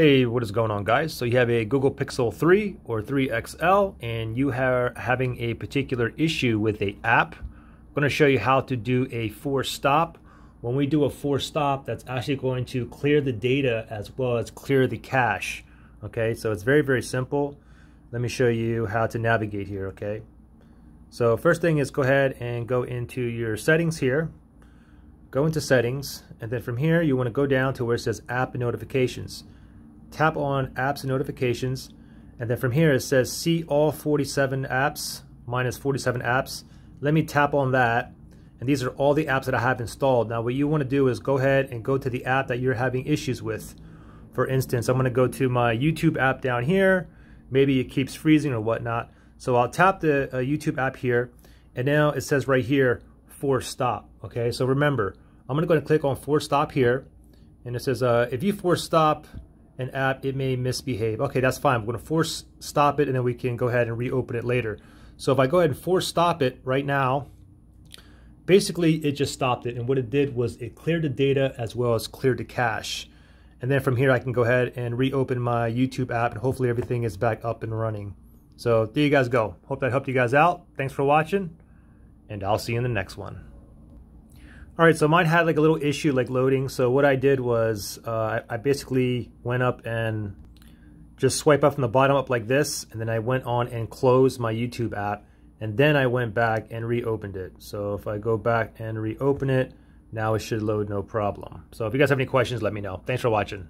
Hey, what is going on guys? So you have a Google Pixel 3 or 3 XL and you are having a particular issue with a app. I'm going to show you how to do a force stop. When we do a force stop, that's actually going to clear the data as well as clear the cache. Okay, so it's very, very simple. Let me show you how to navigate here, okay? So first thing is go ahead and go into your settings here. Go into settings, and then from here you want to go down to where it says app notifications tap on apps and notifications, and then from here it says see all 47 apps minus 47 apps. Let me tap on that, and these are all the apps that I have installed. Now what you want to do is go ahead and go to the app that you're having issues with. For instance, I'm going to go to my YouTube app down here. Maybe it keeps freezing or whatnot. So I'll tap the uh, YouTube app here, and now it says right here, force stop. Okay, so remember, I'm going to go and click on force stop here, and it says uh, if you force stop an app, it may misbehave. Okay, that's fine. We're going to force stop it and then we can go ahead and reopen it later. So if I go ahead and force stop it right now, basically it just stopped it. And what it did was it cleared the data as well as cleared the cache. And then from here, I can go ahead and reopen my YouTube app and hopefully everything is back up and running. So there you guys go. Hope that helped you guys out. Thanks for watching and I'll see you in the next one. All right, so mine had like a little issue like loading. So what I did was uh, I, basically went up and just swipe up from the bottom up like this. And then I went on and closed my YouTube app. And then I went back and reopened it. So if I go back and reopen it, now it should load no problem. So if you guys have any questions, let me know. Thanks for watching.